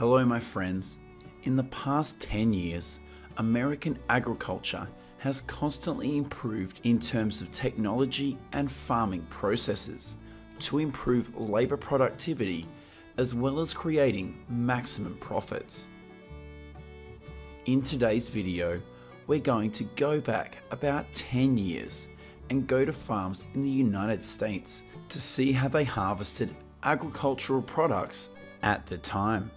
Hello, my friends. In the past 10 years, American agriculture has constantly improved in terms of technology and farming processes to improve labour productivity as well as creating maximum profits. In today's video, we're going to go back about 10 years and go to farms in the United States to see how they harvested agricultural products at the time.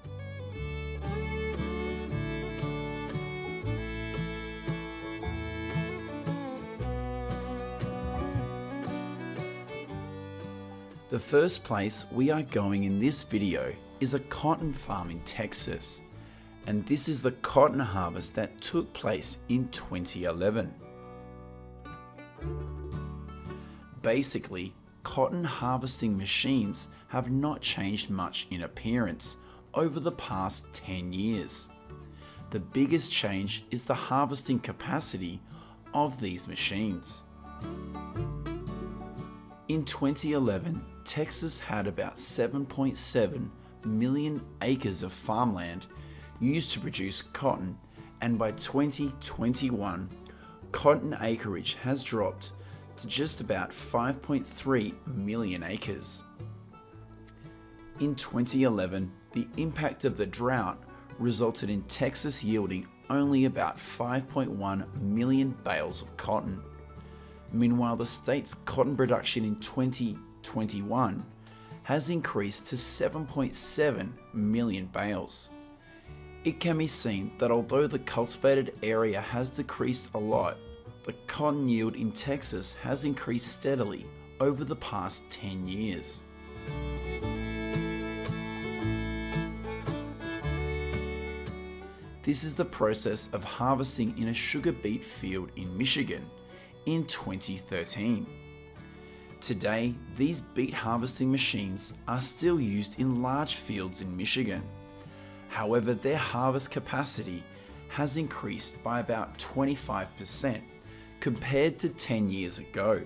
The first place we are going in this video is a cotton farm in Texas, and this is the cotton harvest that took place in 2011. Basically, cotton harvesting machines have not changed much in appearance over the past 10 years. The biggest change is the harvesting capacity of these machines. In 2011, Texas had about 7.7 million acres of farmland used to produce cotton, and by 2021, cotton acreage has dropped to just about 5.3 million acres. In 2011, the impact of the drought resulted in Texas yielding only about 5.1 million bales of cotton. Meanwhile, the state's cotton production in 2021 has increased to 7.7 million bales. It can be seen that although the cultivated area has decreased a lot, the cotton yield in Texas has increased steadily over the past 10 years. This is the process of harvesting in a sugar beet field in Michigan in 2013. Today, these beet harvesting machines are still used in large fields in Michigan. However, their harvest capacity has increased by about 25% compared to 10 years ago.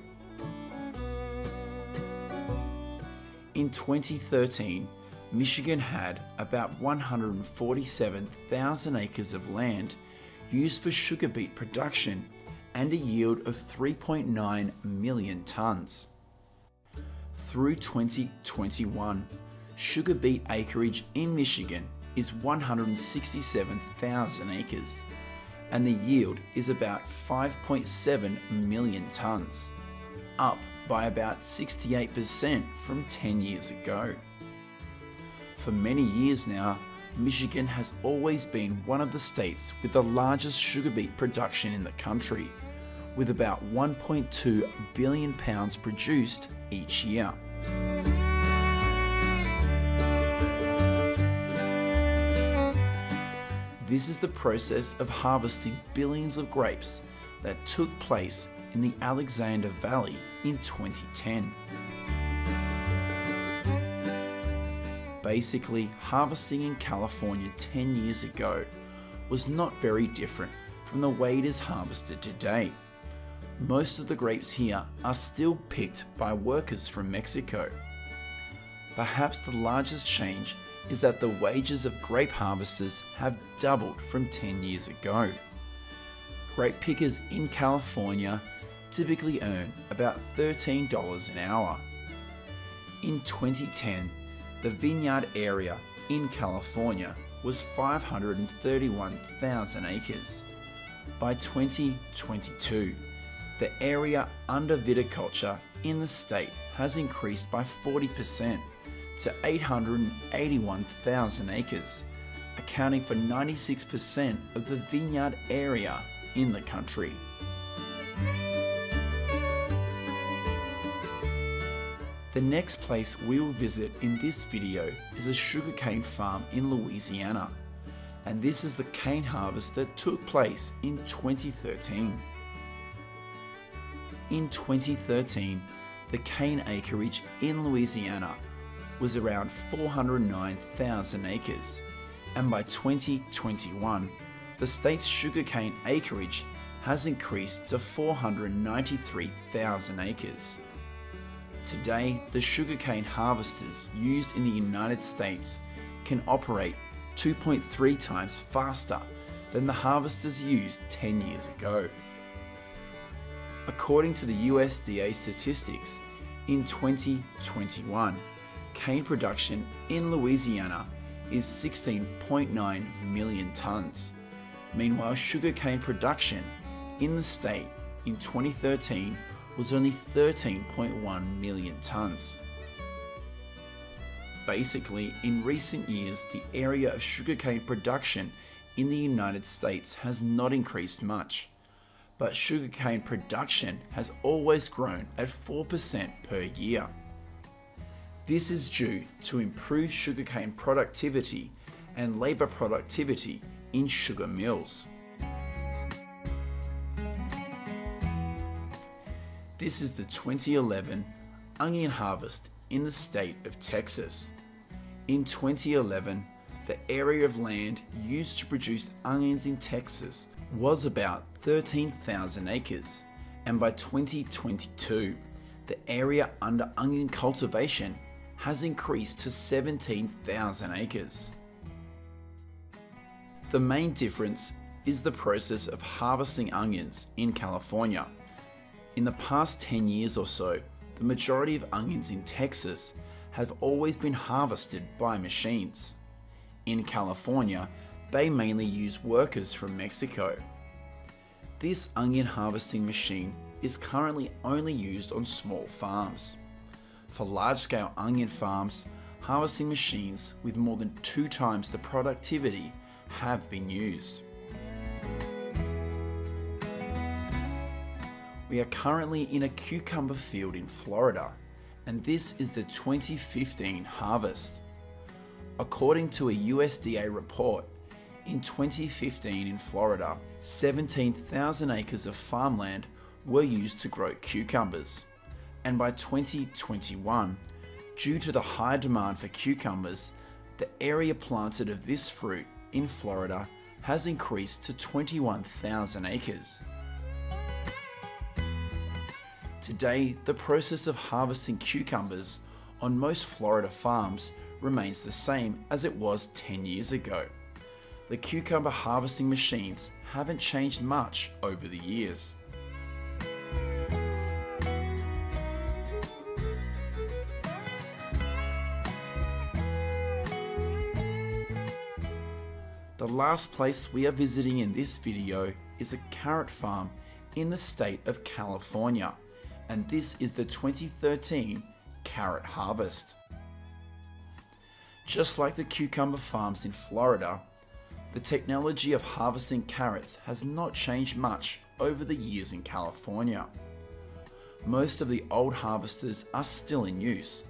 In 2013, Michigan had about 147,000 acres of land used for sugar beet production and a yield of 3.9 million tonnes. Through 2021, sugar beet acreage in Michigan is 167,000 acres, and the yield is about 5.7 million tonnes, up by about 68% from 10 years ago. For many years now, Michigan has always been one of the states with the largest sugar beet production in the country with about 1.2 billion pounds produced each year. This is the process of harvesting billions of grapes that took place in the Alexander Valley in 2010. Basically, harvesting in California 10 years ago was not very different from the way it is harvested today. Most of the grapes here are still picked by workers from Mexico. Perhaps the largest change is that the wages of grape harvesters have doubled from 10 years ago. Grape pickers in California typically earn about $13 an hour. In 2010, the vineyard area in California was 531,000 acres. By 2022, the area under viticulture in the state has increased by 40% to 881,000 acres, accounting for 96% of the vineyard area in the country. The next place we will visit in this video is a sugarcane farm in Louisiana, and this is the cane harvest that took place in 2013. In 2013, the cane acreage in Louisiana was around 409,000 acres, and by 2021, the state's sugarcane acreage has increased to 493,000 acres. Today, the sugarcane harvesters used in the United States can operate 2.3 times faster than the harvesters used 10 years ago. According to the USDA statistics, in 2021, cane production in Louisiana is 16.9 million tonnes. Meanwhile, sugarcane production in the state in 2013 was only 13.1 million tonnes. Basically, in recent years, the area of sugarcane production in the United States has not increased much, but sugarcane production has always grown at 4% per year. This is due to improved sugarcane productivity and labour productivity in sugar mills. This is the 2011 onion harvest in the state of Texas. In 2011, the area of land used to produce onions in Texas was about 13,000 acres, and by 2022, the area under onion cultivation has increased to 17,000 acres. The main difference is the process of harvesting onions in California. In the past 10 years or so, the majority of onions in Texas have always been harvested by machines. In California, they mainly use workers from Mexico. This onion harvesting machine is currently only used on small farms. For large scale onion farms, harvesting machines with more than two times the productivity have been used. We are currently in a cucumber field in Florida and this is the 2015 harvest. According to a USDA report, in 2015 in Florida, 17,000 acres of farmland were used to grow cucumbers. And by 2021, due to the high demand for cucumbers, the area planted of this fruit in Florida has increased to 21,000 acres. Today, the process of harvesting cucumbers on most Florida farms remains the same as it was 10 years ago. The cucumber harvesting machines haven't changed much over the years. Last place we are visiting in this video is a carrot farm in the state of California and this is the 2013 carrot harvest. Just like the cucumber farms in Florida, the technology of harvesting carrots has not changed much over the years in California. Most of the old harvesters are still in use.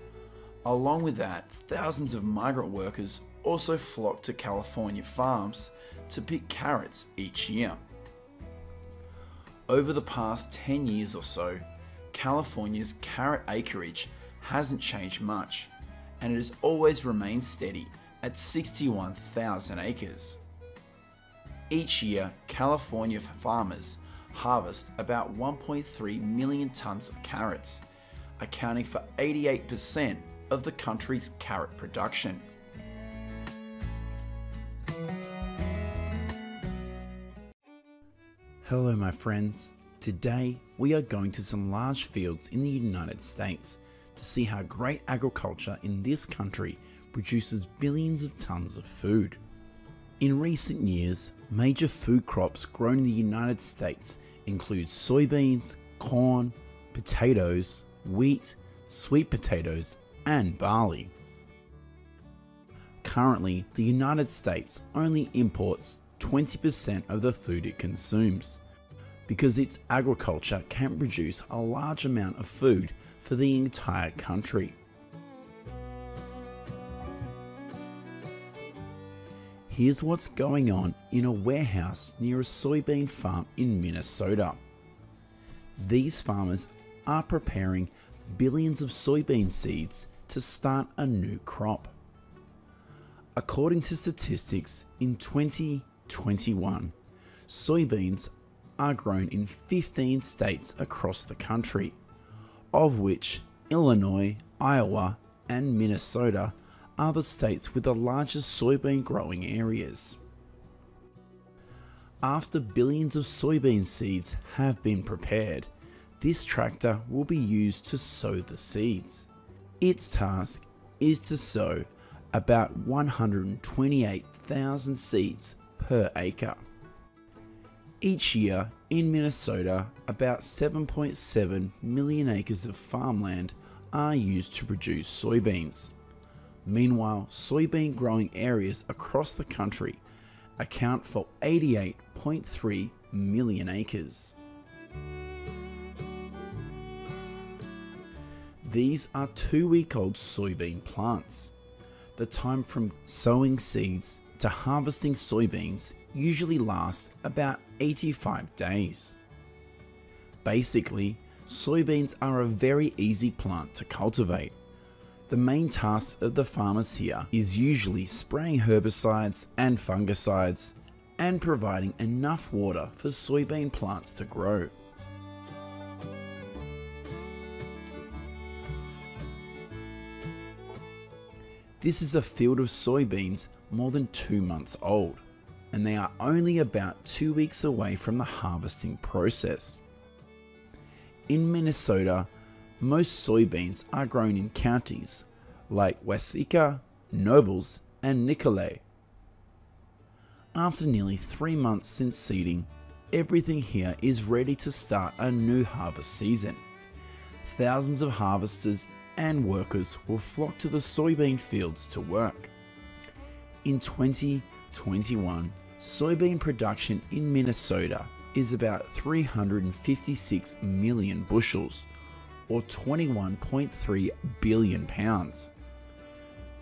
Along with that, thousands of migrant workers also flock to California farms to pick carrots each year. Over the past 10 years or so, California's carrot acreage hasn't changed much, and it has always remained steady at 61,000 acres. Each year, California farmers harvest about 1.3 million tons of carrots, accounting for 88% of the country's carrot production. Hello, my friends. Today, we are going to some large fields in the United States to see how great agriculture in this country produces billions of tons of food. In recent years, major food crops grown in the United States include soybeans, corn, potatoes, wheat, sweet potatoes, and barley. Currently, the United States only imports 20% of the food it consumes because its agriculture can produce a large amount of food for the entire country. Here's what's going on in a warehouse near a soybean farm in Minnesota. These farmers are preparing billions of soybean seeds to start a new crop. According to statistics, in 2021, soybeans are grown in 15 states across the country, of which Illinois, Iowa, and Minnesota are the states with the largest soybean growing areas. After billions of soybean seeds have been prepared, this tractor will be used to sow the seeds. Its task is to sow about 128,000 seeds per acre. Each year in Minnesota, about 7.7 million acres of farmland are used to produce soybeans. Meanwhile, soybean growing areas across the country account for 88.3 million acres. These are two week old soybean plants. The time from sowing seeds to harvesting soybeans usually lasts about 85 days. Basically, soybeans are a very easy plant to cultivate. The main task of the farmers here is usually spraying herbicides and fungicides and providing enough water for soybean plants to grow. This is a field of soybeans more than two months old, and they are only about two weeks away from the harvesting process. In Minnesota, most soybeans are grown in counties like Waseca, Nobles, and Nicollet. After nearly three months since seeding, everything here is ready to start a new harvest season. Thousands of harvesters and workers will flock to the soybean fields to work. In 2021, soybean production in Minnesota is about 356 million bushels, or 21.3 billion pounds.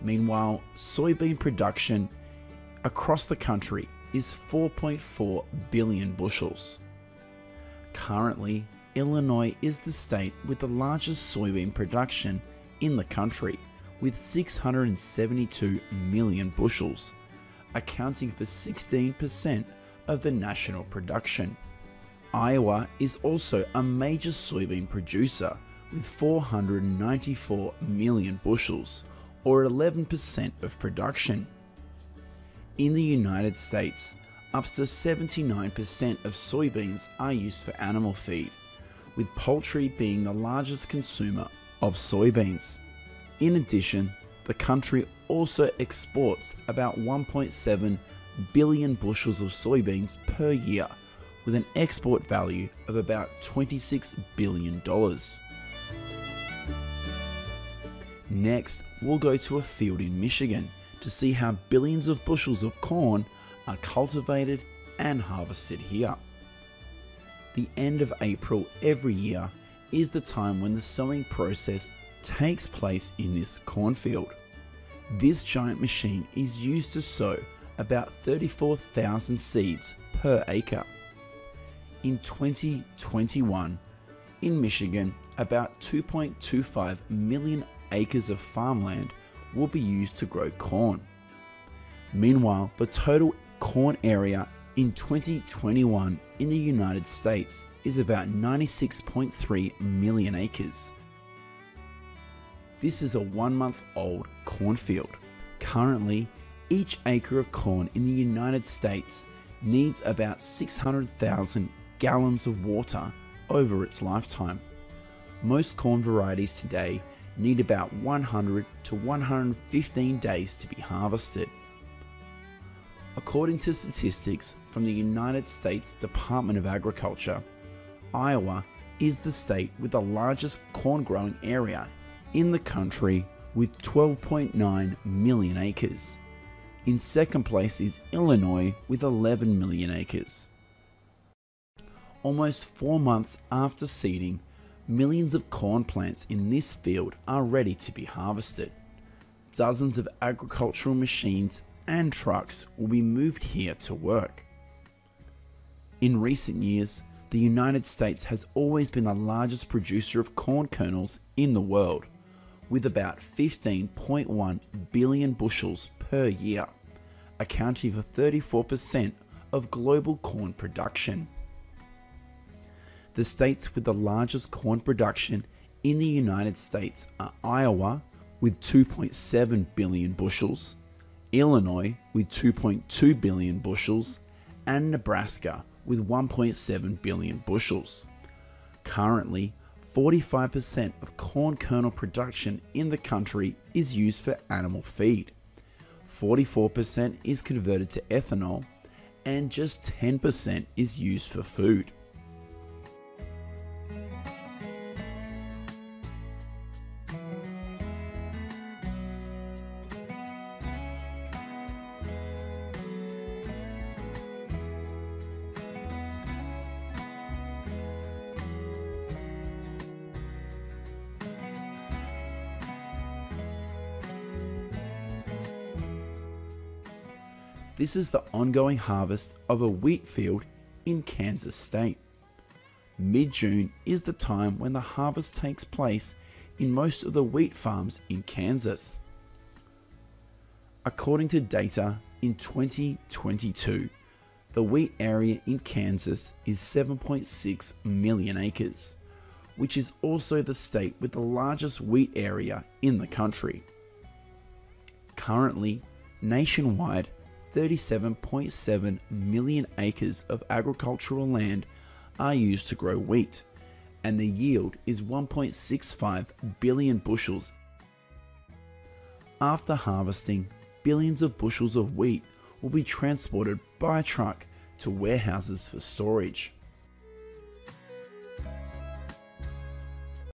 Meanwhile, soybean production across the country is 4.4 billion bushels. Currently, Illinois is the state with the largest soybean production in the country, with 672 million bushels, accounting for 16% of the national production. Iowa is also a major soybean producer with 494 million bushels, or 11% of production. In the United States, up to 79% of soybeans are used for animal feed, with poultry being the largest consumer of soybeans. In addition, the country also exports about 1.7 billion bushels of soybeans per year, with an export value of about $26 billion. Next, we'll go to a field in Michigan to see how billions of bushels of corn are cultivated and harvested here the end of April every year is the time when the sowing process takes place in this cornfield. This giant machine is used to sow about 34,000 seeds per acre. In 2021, in Michigan, about 2.25 million acres of farmland will be used to grow corn. Meanwhile, the total corn area in 2021 in the United States is about 96.3 million acres. This is a one month old cornfield. Currently, each acre of corn in the United States needs about 600,000 gallons of water over its lifetime. Most corn varieties today need about 100 to 115 days to be harvested. According to statistics from the United States Department of Agriculture, Iowa is the state with the largest corn growing area in the country with 12.9 million acres. In second place is Illinois with 11 million acres. Almost four months after seeding, millions of corn plants in this field are ready to be harvested. Dozens of agricultural machines and trucks will be moved here to work. In recent years, the United States has always been the largest producer of corn kernels in the world, with about 15.1 billion bushels per year, accounting for 34% of global corn production. The states with the largest corn production in the United States are Iowa with 2.7 billion bushels, Illinois with 2.2 billion bushels, and Nebraska with 1.7 billion bushels. Currently, 45% of corn kernel production in the country is used for animal feed. 44% is converted to ethanol, and just 10% is used for food. This is the ongoing harvest of a wheat field in Kansas state. Mid June is the time when the harvest takes place in most of the wheat farms in Kansas. According to data in 2022, the wheat area in Kansas is 7.6 million acres, which is also the state with the largest wheat area in the country. Currently, nationwide, 37.7 million acres of agricultural land are used to grow wheat, and the yield is 1.65 billion bushels. After harvesting, billions of bushels of wheat will be transported by truck to warehouses for storage.